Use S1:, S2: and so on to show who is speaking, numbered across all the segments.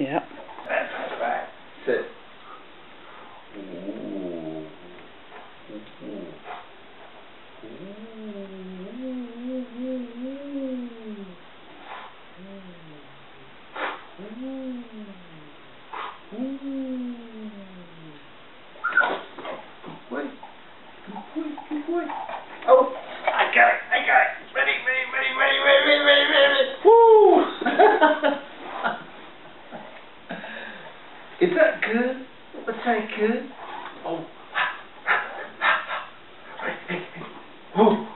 S1: Yeah.
S2: That's right. Sit. Ooh. Ooh. Good boy, good boy. Oh, I got it, I got it. Ready, ready, ready, ready, ready, ready, ready, ready. Woo! Is that good? Was that good? Oh. Woo.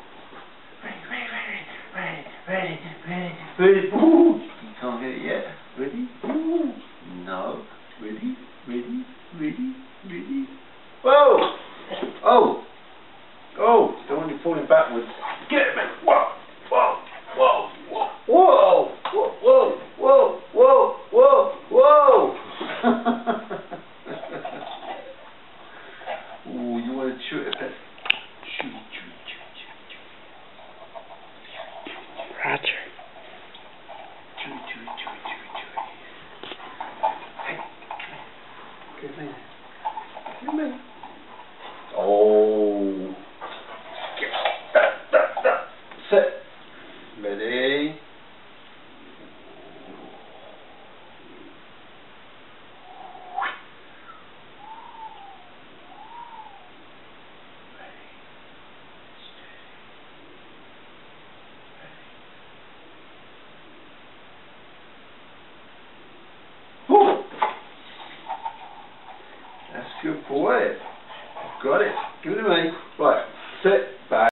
S2: Ready, ready, ready. Woo. You can't get it yet. Ready? Woo. No. Ready, ready, ready, ready. Whoa! Oh! Oh! Don't want you falling backwards. Get it! Whoa! Whoa! Whoa! Whoa! Whoa! Whoa! Whoa! Whoa! Whoa! Whoa! Ooh, you want to chew it a bit? Chew, chew, chew, chew, chew.
S1: Roger.
S2: Chew, chew, chew, chew, chew. Hey, come here. Come here. Oh. Cool.